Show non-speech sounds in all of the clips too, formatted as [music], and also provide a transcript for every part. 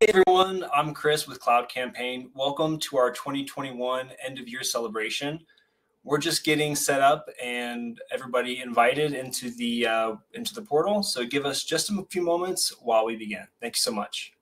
Hey everyone, I'm Chris with Cloud Campaign. Welcome to our 2021 end of year celebration. We're just getting set up and everybody invited into the uh, into the portal. So give us just a few moments while we begin. Thank you so much.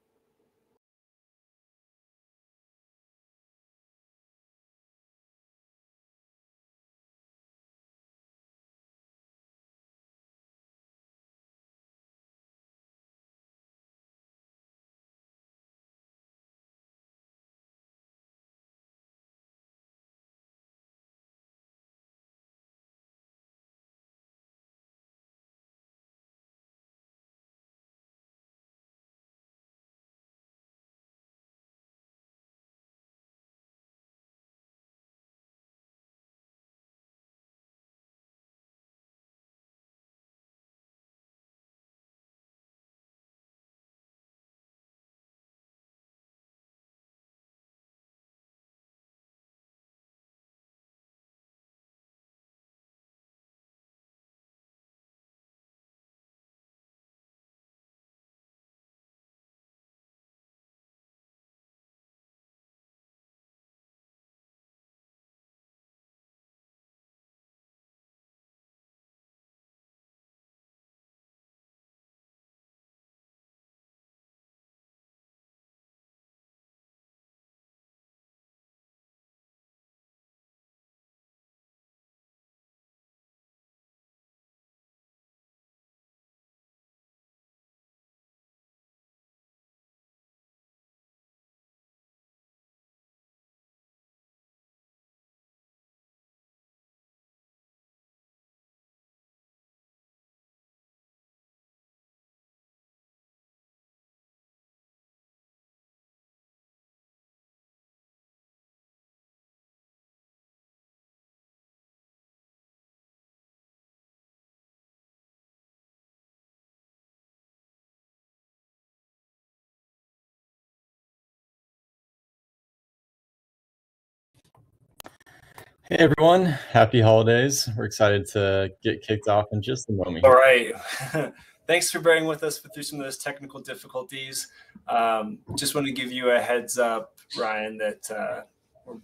Hey everyone, happy holidays. We're excited to get kicked off in just a moment. All right. [laughs] Thanks for bearing with us through some of those technical difficulties. Um, just want to give you a heads up, Ryan, that uh,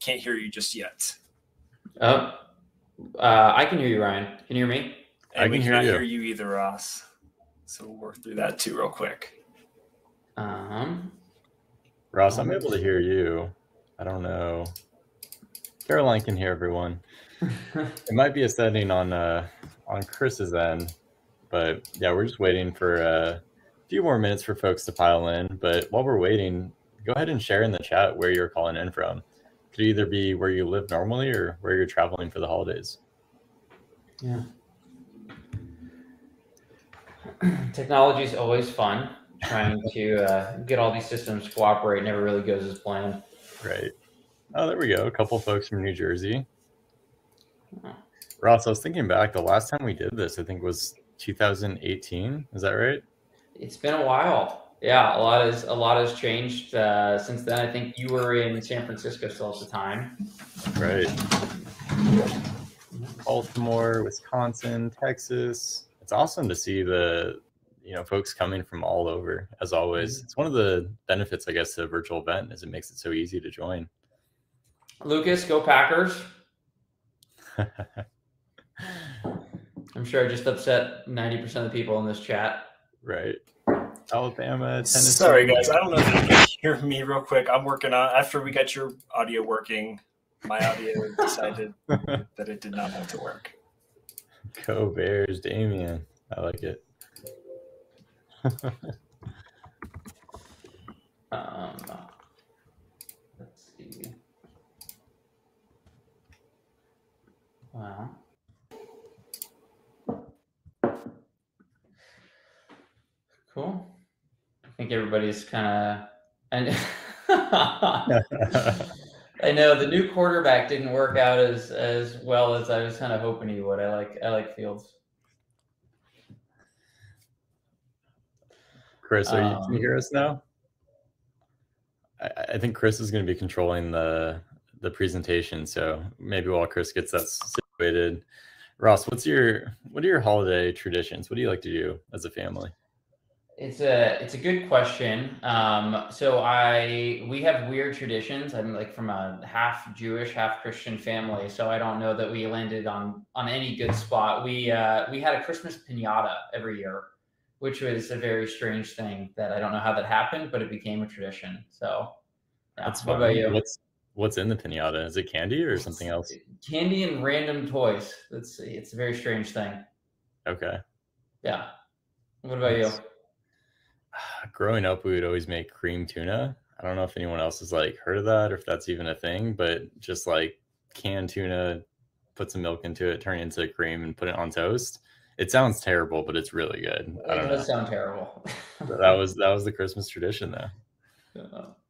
can't hear you just yet. Oh, uh, I can hear you, Ryan. Can you hear me? And I we can hear cannot you. hear you either, Ross. So we'll work through that too, real quick. Um, Ross, I'm able to hear you. I don't know. Caroline can hear everyone. [laughs] It might be a setting on uh, on Chris's end, but yeah, we're just waiting for a few more minutes for folks to pile in. But while we're waiting, go ahead and share in the chat where you're calling in from. Could either be where you live normally or where you're traveling for the holidays. yeah. Technology is always fun. Trying to uh, get all these systems to cooperate never really goes as planned. Right. Oh, there we go. A couple folks from New Jersey. Ross, I was thinking back. The last time we did this, I think was 2018. Is that right? It's been a while. Yeah, a lot has a lot has changed uh, since then. I think you were in San Francisco still at the time. Right. Baltimore, Wisconsin, Texas. It's awesome to see the you know folks coming from all over. As always, it's one of the benefits, I guess, of a virtual event is it makes it so easy to join. Lucas, go Packers! [laughs] I'm sure I just upset 90% of the people in this chat. right. Alabama, Tennessee. Sorry, guys. I don't know if you can hear me real quick. I'm working on after we got your audio working. My audio [laughs] decided that it did not want to work. Go Bears, Damien. I like it. Um, let's see. Wow. Cool. I think everybody's kind of. And I know the new quarterback didn't work out as as well as I was kind of hoping he would. I like I like Fields. Chris, are you, can you Um, hear us now? I, I think Chris is going to be controlling the the presentation, so maybe while Chris gets that situated, Ross, what's your what are your holiday traditions? What do you like to do as a family? It's a it's a good question. Um, so I we have weird traditions. I'm like from a half Jewish, half Christian family, so I don't know that we landed on on any good spot. We uh, we had a Christmas pinata every year, which was a very strange thing that I don't know how that happened, but it became a tradition. So, yeah. That's what about you? What's what's in the pinata? Is it candy or something else? Candy and random toys. Let's see. It's a very strange thing. Okay. Yeah. What about you? [sighs] growing up, we would always make cream tuna. I don't know if anyone else has like heard of that or if that's even a thing, but just like canned tuna, put some milk into it, turn it into cream, and put it on toast. It sounds terrible, but it's really good. It I don't does know. sound terrible. that was that was the Christmas tradition, though. [laughs]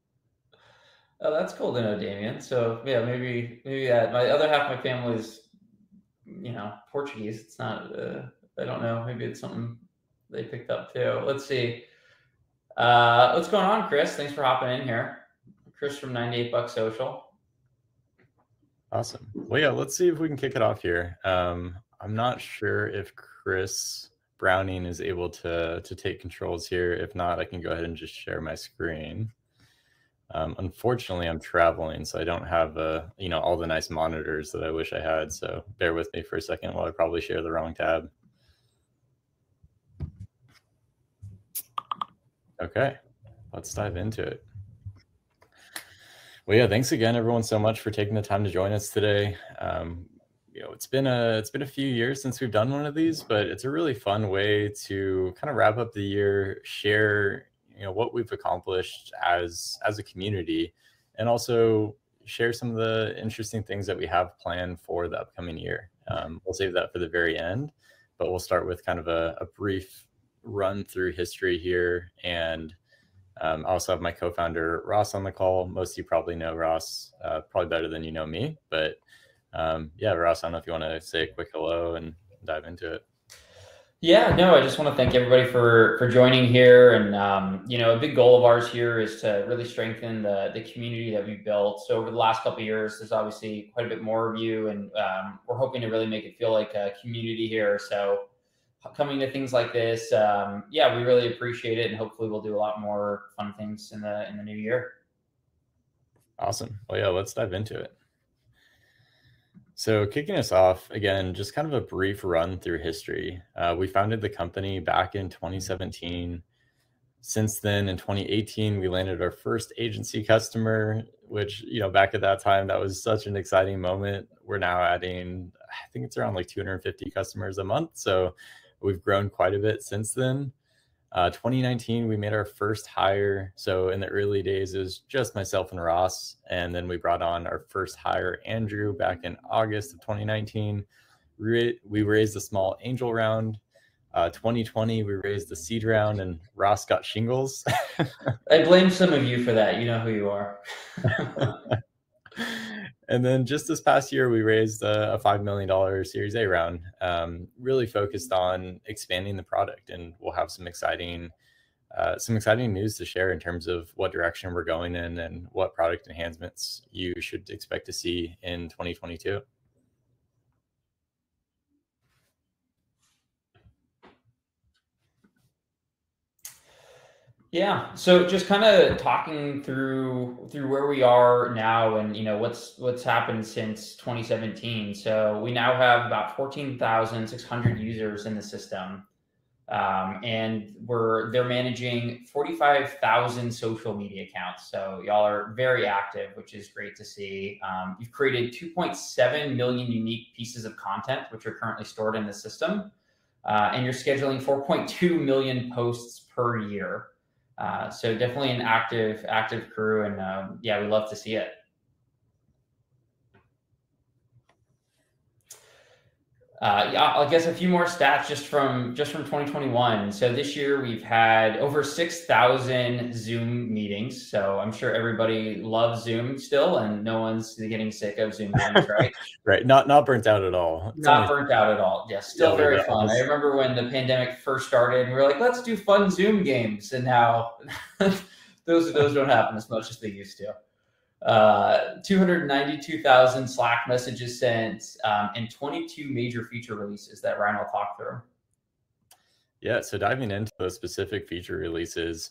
Oh, that's cool to know, Damien. So yeah, maybe maybe that. My other half of my family is, you know, Portuguese. It's not. Uh, I don't know. Maybe it's something they picked up too. Let's see. Uh, what's going on, Chris? Thanks for hopping in here. Chris from 98 Buck Social. Awesome. Well, yeah, let's see if we can kick it off here. Um, I'm not sure if Chris Browning is able to to take controls here. If not, I can go ahead and just share my screen. Um, unfortunately, I'm traveling, so I don't have uh, you know all the nice monitors that I wish I had. So bear with me for a second while I probably share the wrong tab. Okay, let's dive into it. Well, yeah, thanks again, everyone, so much for taking the time to join us today. Um, you know, it's been a it's been a few years since we've done one of these, but it's a really fun way to kind of wrap up the year, share you know what we've accomplished as as a community, and also share some of the interesting things that we have planned for the upcoming year. Um, we'll save that for the very end, but we'll start with kind of a, a brief run through history here. And um, I also have my co founder, Ross, on the call. Most of you probably know Ross, uh, probably better than you know me. But um, yeah, Ross, I don't know if you want to say a quick hello and dive into it. Yeah, no, I just want to thank everybody for for joining here, and um, you know, a big goal of ours here is to really strengthen the the community that we built. So over the last couple years, there's obviously quite a bit more of you, and um, we're hoping to really make it feel like a community here. So coming to things like this. Um, yeah, we really appreciate it, and hopefully we'll do a lot more fun things in the in the new year. Awesome. Well, yeah, let's dive into it. So, kicking us off again, just kind of a brief run through history. Uh, we founded the company back in 2017. Since then, in 2018, we landed our first agency customer, which, you know, back at that time, that was such an exciting moment. We're now adding, I think it's around like 250 customers a month. So, We've grown quite a bit since then. Uh, 2019, we made our first hire. So in the early days, it was just myself and Ross. And then we brought on our first hire, Andrew, back in August of 2019. We, we raised a small angel round. Uh, 2020, we raised the seed round, and Ross got shingles. [laughs] I blame some of you for that. You know who you are. [laughs] and then just this past year, we raised a, a $5 million Series A round, um, really focused on expanding the product. And we'll have some exciting, uh, some exciting news to share in terms of what direction we're going in and what product enhancements you should expect to see in 2022. Yeah. So just kind of talking through through where we are now and you know what's what's happened since 2017. So we now have about 14,600 users in the system. Um, and we're they're managing 45,000 social media accounts. So y'all are very active, which is great to see. Um, you've created 2.7 million unique pieces of content, which are currently stored in the system, uh, and you're scheduling 4.2 million posts per year. Uh, so definitely an active active crew, and um, yeah, we love to see it. Uh, yeah, I guess a few more stats just from just from 2021. So this year we've had over 6,000 Zoom meetings. So I'm sure everybody loves Zoom still, and no one's getting sick of Zoom meetings, [laughs] right? right. Not not burnt out at all. It's not only... burnt out at all. Yeah, still very fun. I remember when the pandemic first started, and we were like, let's do fun Zoom games, and now [laughs] those those don't happen as much as they used to uh, 292,000 Slack messages sent, um, and 22 major feature releases that Ryan will talk through. Yeah, so diving into those specific feature releases,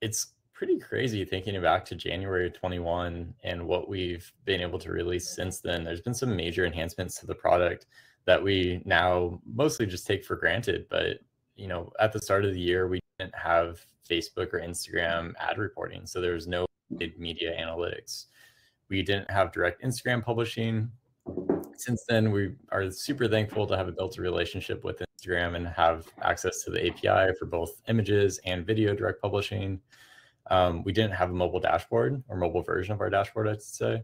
it's pretty crazy thinking back to January 21 and what we've been able to release since then. There's been some major enhancements to the product that we now mostly just take for granted. But, you know, at the start of the year, we didn't have Facebook or Instagram ad reporting. So there was no media analytics. We didn't have direct Instagram publishing. Since then, we are super thankful to have built a relationship with Instagram and have access to the API for both images and video direct publishing. Um, we didn't have a mobile dashboard or mobile version of our dashboard, I'd say.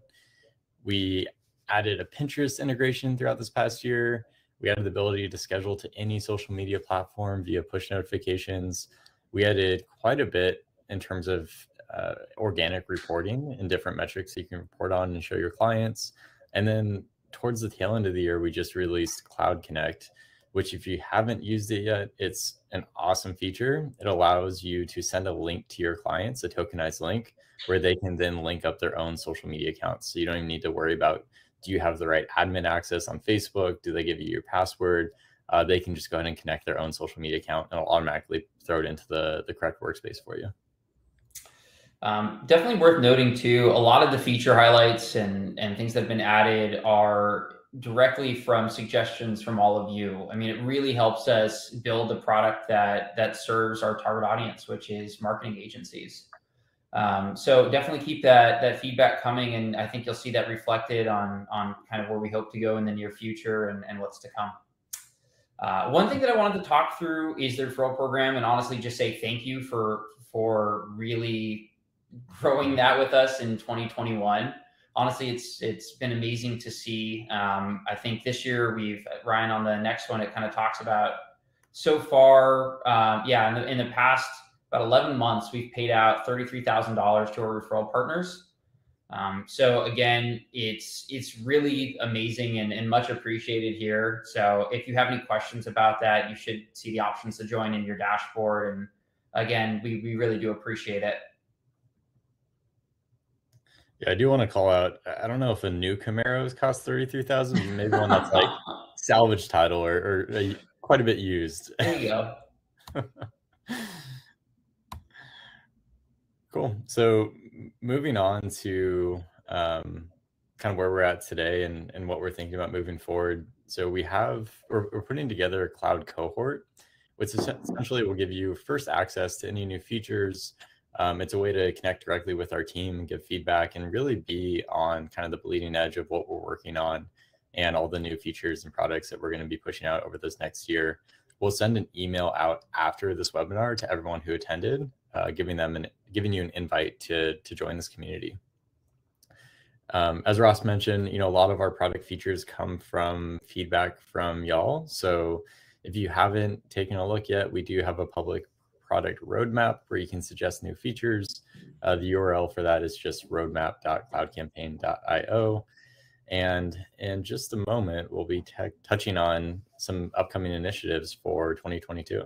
We added a Pinterest integration throughout this past year. We added the ability to schedule to any social media platform via push notifications. We added quite a bit in terms of uh, organic reporting and different metrics you can report on and show your clients. And then towards the tail end of the year, we just released Cloud Connect, which if you haven't used it yet, it's an awesome feature. It allows you to send a link to your clients, a tokenized link, where they can then link up their own social media accounts. So you don't even need to worry about do you have the right admin access on Facebook? Do they give you your password? Uh, they can just go ahead and connect their own social media account and it'll automatically throw it into the, the correct workspace for you. Um, definitely worth noting too, a lot of the feature highlights and, and things that have been added are directly from suggestions from all of you. I mean, it really helps us build a product that that serves our target audience, which is marketing agencies. Um, so definitely keep that that feedback coming, and I think you'll see that reflected on on kind of where we hope to go in the near future and, and what's to come. Uh, one thing that I wanted to talk through is the referral program, and honestly, just say thank you for for really growing that with us in 2021 honestly, it's it's been amazing to see. Um, I think this year we've Ryan on the next one. It kind of talks about so far. Um, yeah, in the, in the past about 11 months, we've paid out $33,000 to our referral partners. Um, so again, it's it's really amazing and, and much appreciated here. So if you have any questions about that, you should see the options to join in your dashboard. And again, we, we really do appreciate it. Yeah, I do want to call out. I don't know if a new Camaro's cost thirty three thousand. Maybe one that's like [laughs] salvage title or, or uh, quite a bit used. There you go. [laughs] cool. So moving on to um, kind of where we're at today and and what we're thinking about moving forward. So we have we're, we're putting together a cloud cohort, which essentially will give you first access to any new features um, it's a way to connect directly with our team and give feedback and really be on kind of the bleeding edge of what we're working on and all the new features and products that we're going to be pushing out over this next year. We'll send an email out after this webinar to everyone who attended, uh, giving them an giving you an invite to to join this community. Um, as Ross mentioned, you know, a lot of our product features come from feedback from y'all. So if you haven't taken a look yet, we do have a public product roadmap where you can suggest new features. Uh, the URL for that is just roadmap.cloudcampaign.io. And in just a moment, we'll be touching on some upcoming initiatives for 2022.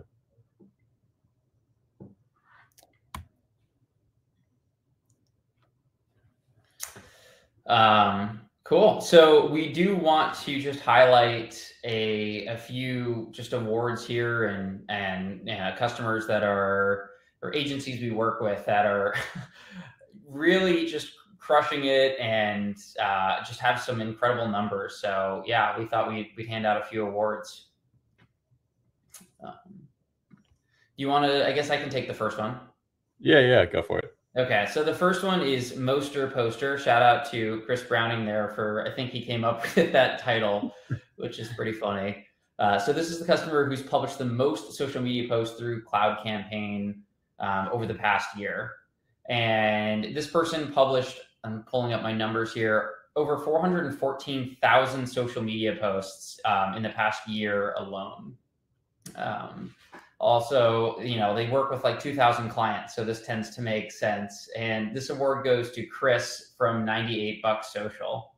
Um, Cool. So we do want to just highlight a a few just awards here and and uh, customers that are or agencies we work with that are [laughs] really just crushing it and uh, just have some incredible numbers. So yeah, we thought we'd we'd hand out a few awards. Um, you want to? I guess I can take the first one. Yeah, yeah, go for it. Okay, so the first one is Moster Poster. Shout out to Chris Browning there for I think he came up [laughs] with that title, which is pretty funny. Uh, so this is the customer who's published the most social media posts through Cloud Campaign um, over the past year, and this person published. I'm pulling up my numbers here. Over 414,000 social media posts um, in the past year alone. Um, also you know they work with like 2000 clients so this tends to make sense. And this award goes to chris from 98 bucks social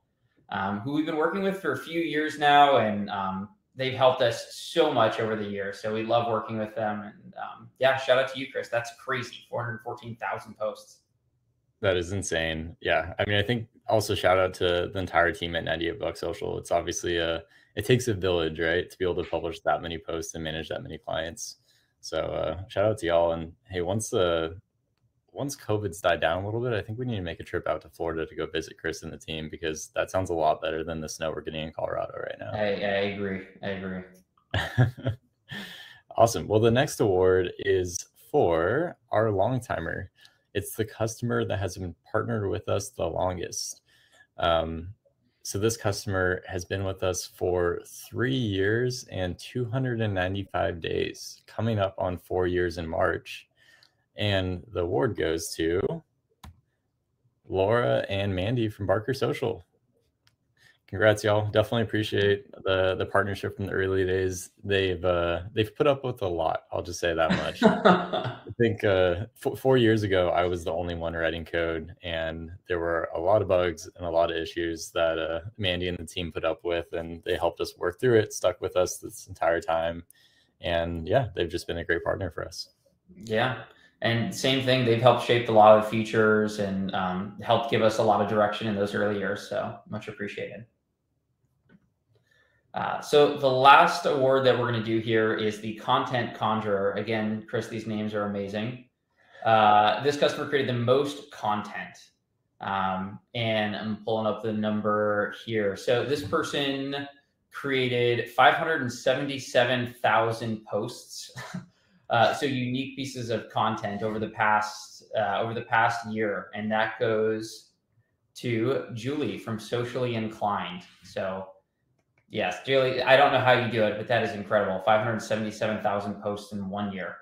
um, who we've been working with for a few years now and um, they've helped us so much over the years so we love working with them. And um, yeah shout out to you chris. That's crazy. 414000 posts. That is insane. Yeah. I mean i think also shout out to the entire team at 98 bucks social. It's obviously a it takes a village right to be able to publish that many posts and manage that many clients So uh, shout out to y'all. And hey, once the once COVID's died down a little bit, I think we need to make a trip out to Florida to go visit Chris and the team because that sounds a lot better than the snow we're getting in Colorado right now. I, I agree. I agree. [laughs] awesome. Well, the next award is for our long timer. It's the customer that has been partnered with us the longest. Um, so this customer has been with us for three years and 295 days, coming up on four years in March. And the award goes to Laura and Mandy from Barker Social congrats y'all. Definitely appreciate the the partnership from the early days. They've uh they've put up with a lot i'll just say that much. [laughs] I think uh f- four years ago i was the only one writing code and there were a lot of bugs and a lot of issues that uh mandy and the team put up with and they helped us work through it stuck with us this entire time. And yeah they've just been a great partner for us. Yeah. And same thing they've helped shape a lot of features and um, helped give us a lot of direction in those early years so much appreciated uh, so the last award that we're going to do here is the Content Conjurer. Again, Chris, these names are amazing. Uh, this customer created the most content. Um, and I'm pulling up the number here. So this person created 577,000 posts. [laughs] uh, so unique pieces of content over the past uh, over the past year, and that goes to Julie from Socially Inclined. So Yes, Julie, I don't know how you do it, but that is incredible. 577,000 posts in one year.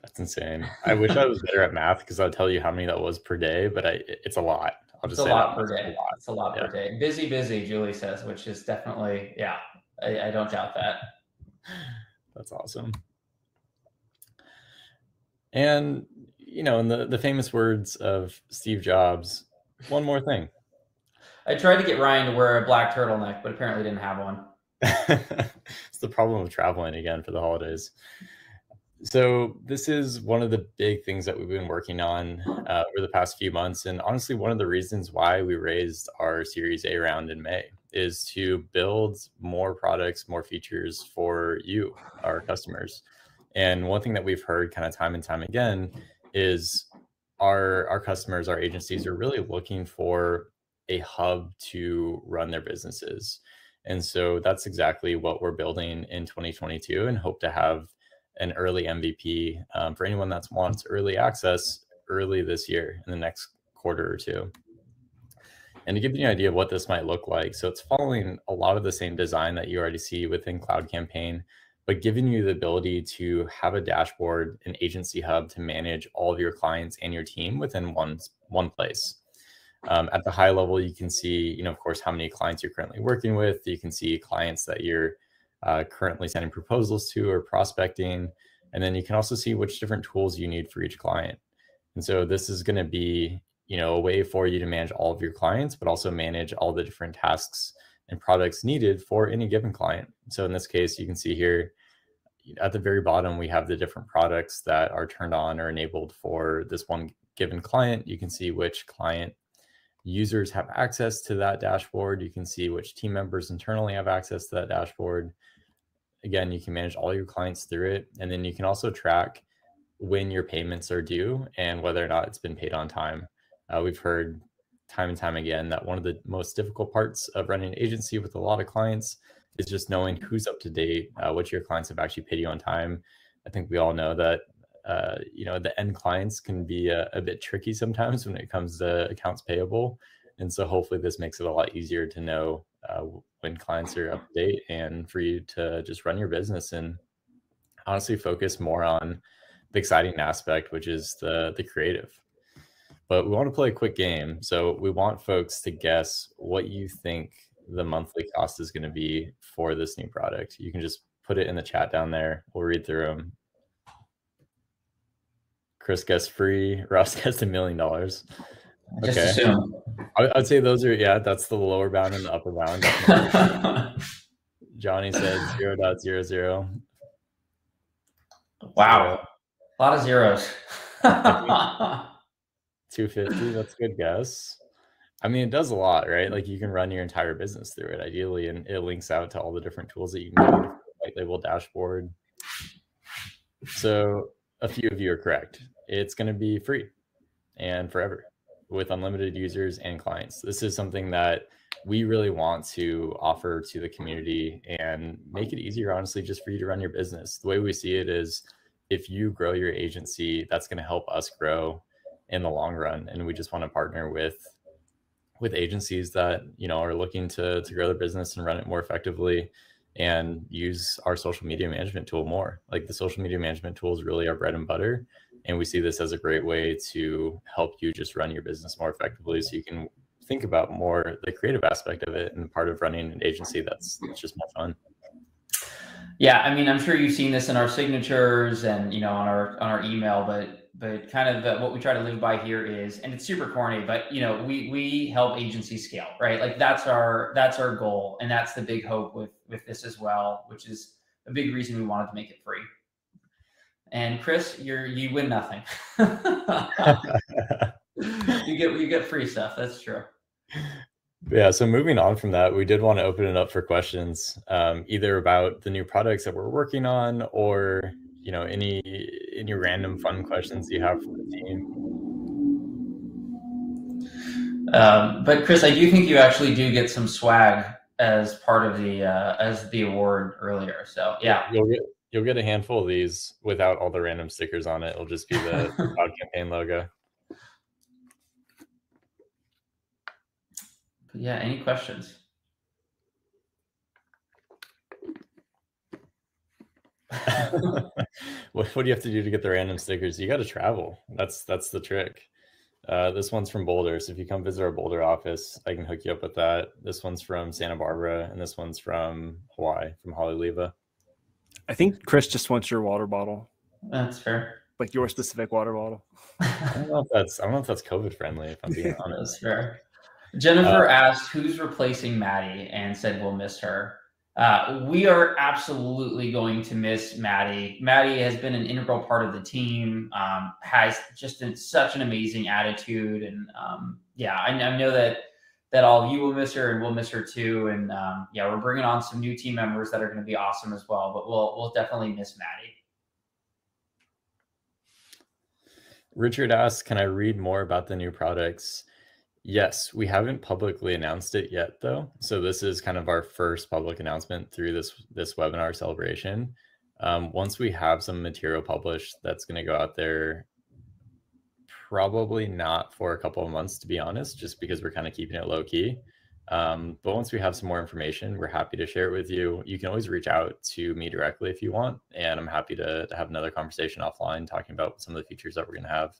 That's insane. I wish I was better at math because I'd tell you how many that was per day, but I, it's a lot. I'll just it's a lot per day. A lot. It's a lot yeah. per day. Busy, busy, Julie says, which is definitely, yeah, I, I don't doubt that. That's awesome. And, you know, in the, the famous words of Steve Jobs, one more thing. I tried to get Ryan to wear a black turtleneck, but apparently didn't have one. [laughs] it's the problem of traveling again for the holidays. So this is one of the big things that we've been working on uh, over the past few months, and honestly, one of the reasons why we raised our Series A round in May is to build more products, more features for you, our customers. And one thing that we've heard kind of time and time again is our our customers, our agencies are really looking for a hub to run their businesses. And so that's exactly what we're building in 2022 and hope to have an early MVP um, for anyone that wants early access early this year in the next quarter or two. And to give you an idea of what this might look like, so it's following a lot of the same design that you already see within Cloud Campaign, but giving you the ability to have a dashboard, an agency hub to manage all of your clients and your team within one, one place. Um, at the high level, you can see, you know, of course, how many clients you're currently working with. You can see clients that you're uh, currently sending proposals to or prospecting. And then you can also see which different tools you need for each client. And so this is going to be, you know, a way for you to manage all of your clients, but also manage all the different tasks and products needed for any given client. So in this case, you can see here at the very bottom, we have the different products that are turned on or enabled for this one given client. You can see which client users have access to that dashboard. You can see which team members internally have access to that dashboard. Again, you can manage all your clients through it. And then you can also track when your payments are due and whether or not it's been paid on time. Uh, we've heard time and time again that one of the most difficult parts of running an agency with a lot of clients is just knowing who's up to date, uh, which your clients have actually paid you on time. I think we all know that uh, you know the end clients can be a, a, bit tricky sometimes when it comes to accounts payable. And so hopefully this makes it a lot easier to know uh, when clients are up to date and for you to just run your business and honestly focus more on the exciting aspect which is the the creative. But we want to play a quick game. So we want folks to guess what you think the monthly cost is going to be for this new product. You can just put it in the chat down there. We'll read through them Chris gets free. [laughs] Ross gets a million dollars. Okay. I, would say those are yeah. That's the lower bound and the upper bound. [laughs] Johnny said zero dot zero zero. Wow, a lot of zeros. [laughs] Two fifty. That's a good guess. I mean, it does a lot, right? Like you can run your entire business through it, ideally, and it links out to all the different tools that you need. White label dashboard. So a few of you are correct. It's going to be free and forever with unlimited users and clients. This is something that we really want to offer to the community and make it easier, honestly, just for you to run your business. The way we see it is if you grow your agency, that's going to help us grow in the long run. And we just want to partner with with agencies that you know are looking to to grow their business and run it more effectively and use our social media management tool more. Like the social media management tool is really our bread and butter. And we see this as a great way to help you just run your business more effectively so you can think about more the creative aspect of it and part of running an agency that's, that's just more fun. Yeah, I mean, I'm sure you've seen this in our signatures and you know on our on our email, but but kind of the, what we try to live by here is, and it's super corny, but you know, we we help agencies scale, right? Like that's our that's our goal, and that's the big hope with with this as well, which is a big reason we wanted to make it free. And Chris, you're you win nothing. [laughs] you get you get free stuff. That's true. Yeah. So moving on from that, we did want to open it up for questions, um, either about the new products that we're working on, or you know any any random fun questions you have for the team. Um, but Chris, I do think you actually do get some swag as part of the uh, as the award earlier. So yeah, you'll get you'll get a handful of these without all the random stickers on it. It'll just be the [laughs] cloud campaign logo. But yeah, any questions? [laughs] what, what do you have to do to get the random stickers? You got to travel. That's that's the trick. Uh, this one's from Boulder, so if you come visit our Boulder office, I can hook you up with that. This one's from Santa Barbara, and this one's from Hawaii, from Haleiwa. I think Chris just wants your water bottle. That's fair. Like your specific water bottle. [laughs] I don't know if that's I don't know if that's COVID friendly. If I'm being [laughs] honest. That's fair. Jennifer uh, asked who's replacing Maddie and said we'll miss her. Uh, we are absolutely going to miss Maddie. Maddie has been an integral part of the team, um, has just an, such an amazing attitude. And um, yeah, I, I, know that that all of you will miss her and we'll miss her too. And um, yeah, we're bringing on some new team members that are going to be awesome as well, but we'll, we'll definitely miss Maddie. Richard asks, can I read more about the new products? Yes, we haven't publicly announced it yet though. So this is kind of our first public announcement through this this webinar celebration. Um, once we have some material published that's going to go out there, probably not for a couple of months to be honest, just because we're kind of keeping it low key. Um, but once we have some more information, we're happy to share it with you. You can always reach out to me directly if you want, and I'm happy to, to have another conversation offline talking about some of the features that we're going to have.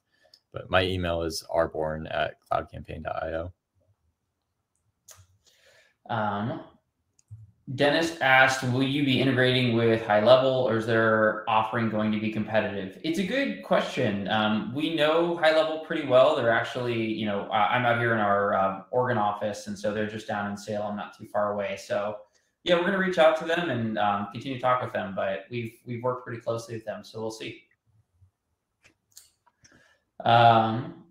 But my email is rborn at cloudcampaign.io. Um, Dennis asked, will you be integrating with HighLevel or is their offering going to be competitive? It's a good question. Um, we know HighLevel pretty well. They're actually, you know, I'm out here in our uh, Oregon office, and so they're just down in Salem, not too far away. So yeah, we're going to reach out to them and um, continue to talk with them, but we've, we've worked pretty closely with them. So we'll see. Um,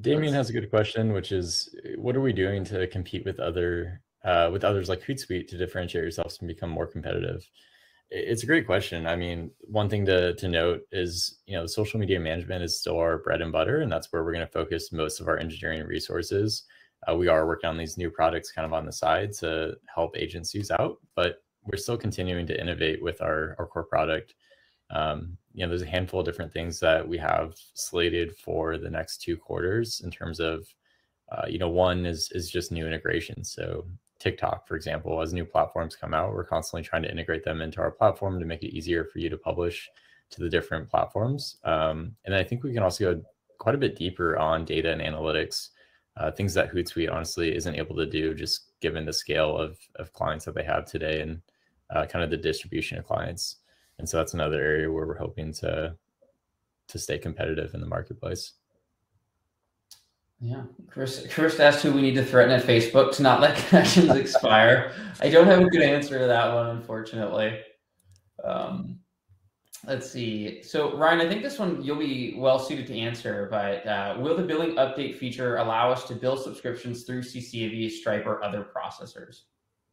Damien has a good question, which is, what are we doing to compete with other uh, with others like Hootsuite to differentiate yourselves and become more competitive? It's a great question. I mean, one thing to to note is, you know, social media management is still our bread and butter, and that's where we're going to focus most of our engineering resources. Uh, we are working on these new products kind of on the side to help agencies out, but we're still continuing to innovate with our our core product. Um, you know, there's a handful of different things that we have slated for the next two quarters in terms of, uh, you know, one is is just new integrations. So TikTok, for example, as new platforms come out, we're constantly trying to integrate them into our platform to make it easier for you to publish to the different platforms. Um, and I think we can also go quite a bit deeper on data and analytics, uh, things that Hootsuite honestly isn't able to do, just given the scale of of clients that they have today and uh, kind of the distribution of clients and so that's another area where we're hoping to to stay competitive in the marketplace. Yeah, Chris. Chris asked who we need to threaten at Facebook to not let [laughs] connections expire. I don't have a good answer to that one, unfortunately. Um, let's see. So Ryan, I think this one you'll be well suited to answer. But uh, will the billing update feature allow us to bill subscriptions through CCAV, Stripe, or other processors?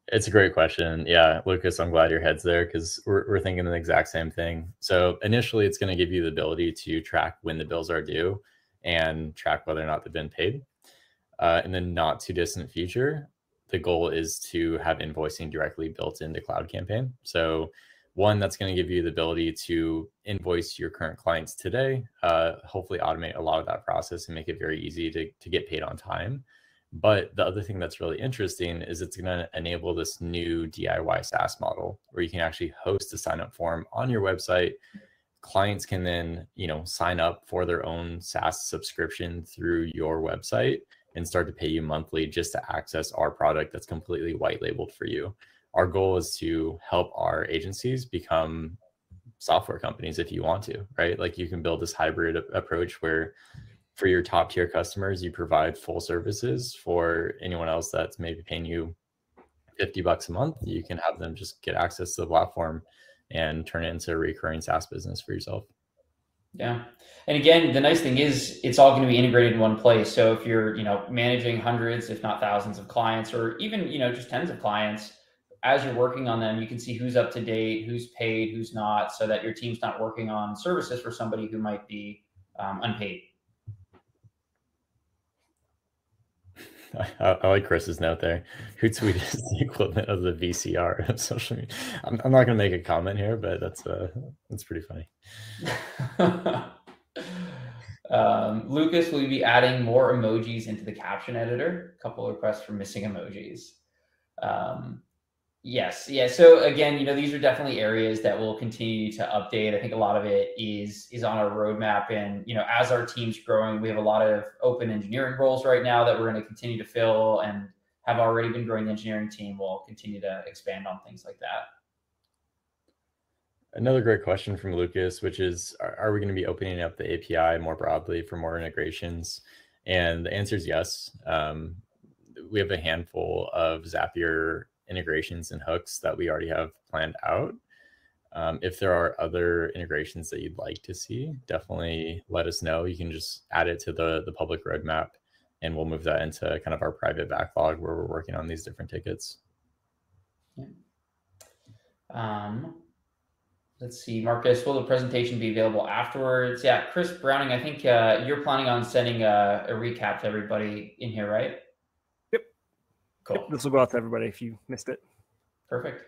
It's a great question. Yeah, Lucas, I'm glad your head's there because we're, we're thinking the exact same thing. So initially, it's going to give you the ability to track when the bills are due and track whether or not they've been paid. Uh, in the not too distant future, the goal is to have invoicing directly built into Cloud Campaign. So one that's going to give you the ability to invoice your current clients today, uh, hopefully automate a lot of that process and make it very easy to, to get paid on time. But the other thing that's really interesting is it's going to enable this new DIY SaaS model where you can actually host a sign up form on your website. Clients can then, you know, sign up for their own SaaS subscription through your website and start to pay you monthly just to access our product that's completely white labeled for you. Our goal is to help our agencies become software companies if you want to, right? Like you can build this hybrid approach where for your top tier customers, you provide full services. For anyone else that's maybe paying you 50 bucks a month, you can have them just get access to the platform and turn it into a recurring SaaS business for yourself. Yeah. And again, the nice thing is it's all going to be integrated in one place. So if you're, you know, managing hundreds, if not thousands of clients, or even, you know, just tens of clients, as you're working on them, you can see who's up to date, who's paid, who's not, so that your team's not working on services for somebody who might be um, unpaid. I, I, like Chris's note there. Hootsuite is [laughs] the equivalent of the VCR of social media. I'm, I'm not going to make a comment here, but that's uh, that's pretty funny. [laughs] um, Lucas, will you be adding more emojis into the caption editor? A couple requests for missing emojis. Um, Yes, yeah. So again, you know, these are definitely areas that we'll continue to update. I think a lot of it is is on our roadmap, and you know, as our team's growing, we have a lot of open engineering roles right now that we're going to continue to fill, and have already been growing the engineering team. We'll continue to expand on things like that. Another great question from Lucas, which is, are, are we going to be opening up the API more broadly for more integrations? And the answer is yes. Um, we have a handful of Zapier integrations and hooks that we already have planned out. Um, if there are other integrations that you'd like to see, definitely let us know. You can just add it to the the public roadmap, and we'll move that into kind of our private backlog where we're working on these different tickets. Yeah. Um, let's see, Marcus. Will the presentation be available afterwards? Yeah, Chris Browning. I think uh, you're planning on sending a, a recap to everybody in here, right? Cool. Yep, this will go out to everybody if you missed it. Perfect.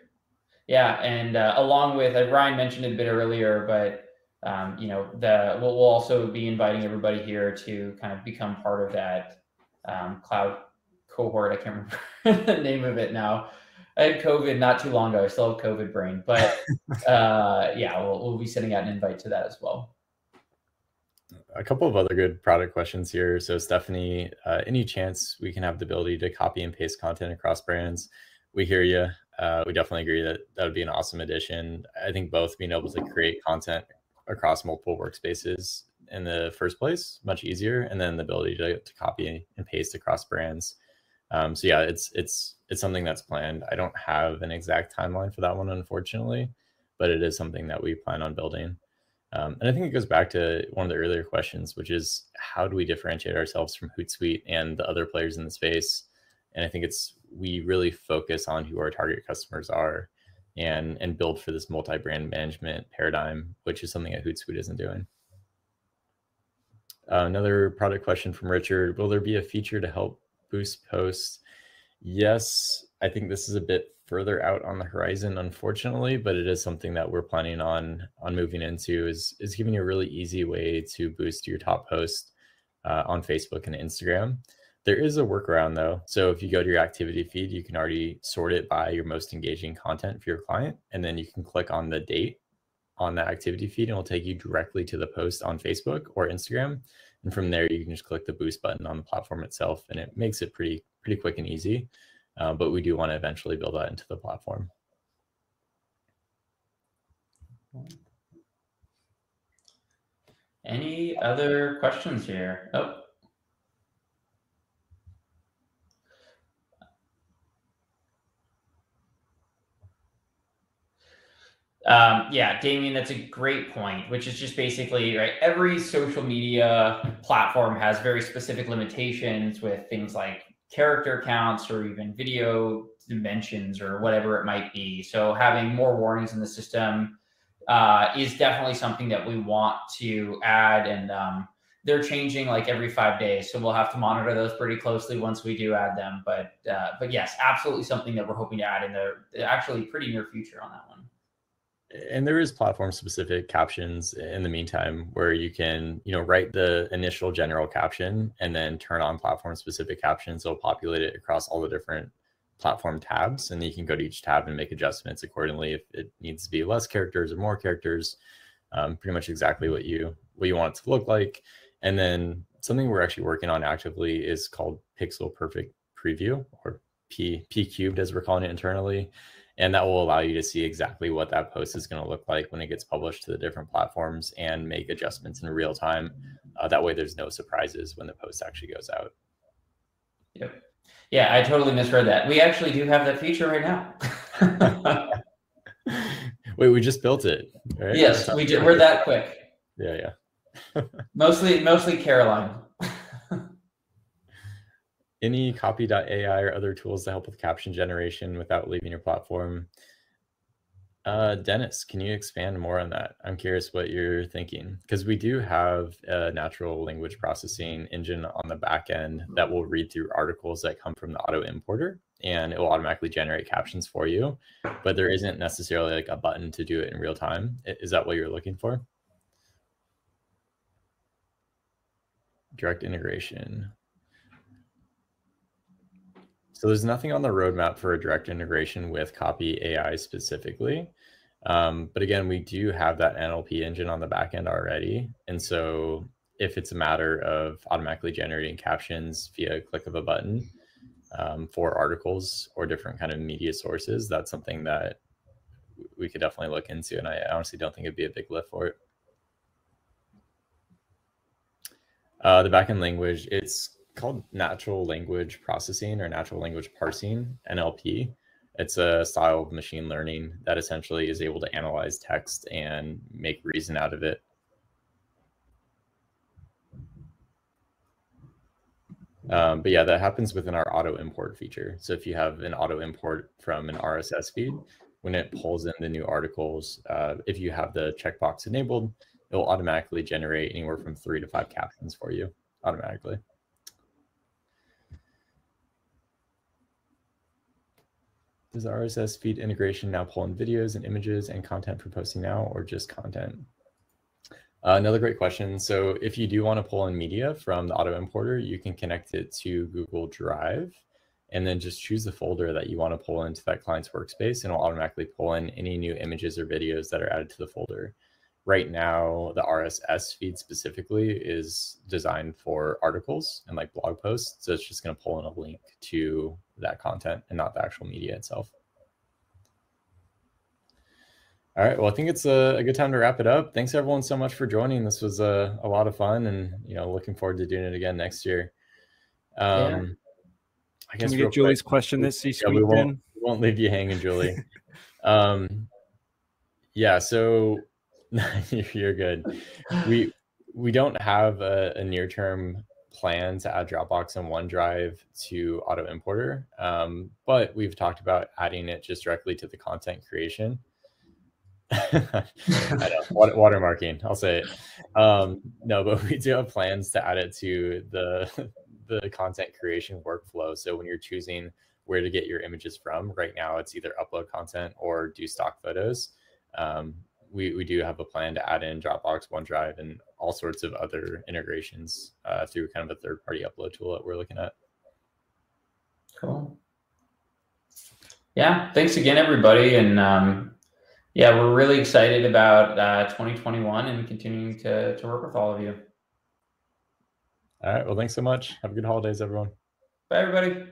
Yeah, and uh, along with uh, Ryan mentioned it a bit earlier, but um, you know the we'll, we'll, also be inviting everybody here to kind of become part of that um, cloud cohort. I can't remember [laughs] the name of it now. I had COVID not too long ago. I still have COVID brain, but [laughs] uh, yeah, we'll, we'll be sending out an invite to that as well a couple of other good product questions here. So Stephanie, uh, any chance we can have the ability to copy and paste content across brands? We hear you. Uh, we definitely agree that that would be an awesome addition. I think both being able to create content across multiple workspaces in the first place much easier, and then the ability to, to copy and paste across brands. Um, so yeah, it's it's it's something that's planned. I don't have an exact timeline for that one, unfortunately, but it is something that we plan on building. Um, and I think it goes back to one of the earlier questions, which is how do we differentiate ourselves from Hootsuite and the other players in the space? And I think it's we really focus on who our target customers are and and build for this multi-brand management paradigm, which is something that Hootsuite isn't doing. Uh, another product question from Richard: Will there be a feature to help boost posts? Yes, I think this is a bit further out on the horizon, unfortunately, but it is something that we're planning on on moving into. is is giving you a really easy way to boost your top post uh, on Facebook and Instagram. There is a workaround though. So if you go to your activity feed, you can already sort it by your most engaging content for your client, and then you can click on the date on that activity feed, and it'll take you directly to the post on Facebook or Instagram. And from there, you can just click the boost button on the platform itself, and it makes it pretty pretty quick and easy uh, but we do want to eventually build that into the platform. Any other questions here? Oh. Um, yeah, Damien, that's a great point, which is just basically right. Every social media platform has very specific limitations with things like character counts or even video dimensions or whatever it might be. So having more warnings in the system uh, is definitely something that we want to add. And um, they're changing like every five days, so we'll have to monitor those pretty closely once we do add them. But uh, but yes, absolutely something that we're hoping to add in the actually pretty near future on that one and there is platform specific captions in the meantime where you can you know write the initial general caption and then turn on platform specific captions it'll populate it across all the different platform tabs. And you can go to each tab and make adjustments accordingly if it needs to be less characters or more characters um, pretty much exactly what you what you want it to look like. And then something we're actually working on actively is called pixel perfect preview or p p cubed as we're calling it internally and that will allow you to see exactly what that post is going to look like when it gets published to the different platforms and make adjustments in real time. Uh, that way there's no surprises when the post actually goes out. Yep. Yeah i totally misread that. We actually do have that feature right now. [laughs] Wait we just built it right? yes we did. We're that quick. Yeah yeah. [laughs] Mostly mostly caroline any copy.ai or other tools to help with caption generation without leaving your platform? Uh, Dennis, can you expand more on that? I'm curious what you're thinking because we do have a natural language processing engine on the back end that will read through articles that come from the auto importer and it will automatically generate captions for you. But there isn't necessarily like a button to do it in real time. Is that what you're looking for? Direct integration. So there's nothing on the roadmap for a direct integration with Copy AI specifically. Um, but again, we do have that NLP engine on the back end already. And so if it's a matter of automatically generating captions via click of a button um, for articles or different kind of media sources, that's something that we could definitely look into. And I honestly don't think it'd be a big lift for it. Uh, the backend language, it's called natural language processing or natural language parsing, NLP. It's a style of machine learning that essentially is able to analyze text and make reason out of it. Um, but yeah, that happens within our auto import feature. So if you have an auto import from an RSS feed, when it pulls in the new articles, uh, if you have the checkbox enabled, it will automatically generate anywhere from three to five captions for you automatically. Does the RSS feed integration now pull in videos and images and content for posting now or just content? Uh, another great question. So if you do want to pull in media from the auto importer, you can connect it to Google Drive and then just choose the folder that you want to pull into that client's workspace and it'll automatically pull in any new images or videos that are added to the folder. Right now, the RSS feed specifically is designed for articles and like blog posts. So it's just going to pull in a link to that content and not the actual media itself. All right. Well, I think it's a, a, good time to wrap it up. Thanks everyone so much for joining. This was a, a lot of fun and, you know, looking forward to doing it again next year. Um, yeah. I guess Can we get Julie's quick, question this yeah, we won't, we won't leave you hanging, Julie. [laughs] um, yeah. So [laughs] you're good. We, we don't have a, a near term plan to add Dropbox and OneDrive to Auto Importer, um, but we've talked about adding it just directly to the content creation. [laughs] I know, water, watermarking, I'll say it. Um, no, but we do have plans to add it to the the content creation workflow. So when you're choosing where to get your images from, right now it's either upload content or do stock photos. Um, we, we do have a plan to add in Dropbox, OneDrive, and all sorts of other integrations uh, through kind of a third party upload tool that we're looking at. Cool. Yeah. Thanks again, everybody. And um, yeah, we're really excited about uh, 2021 and continuing to, to work with all of you. All right. Well, thanks so much. Have a good holidays, everyone. Bye, everybody.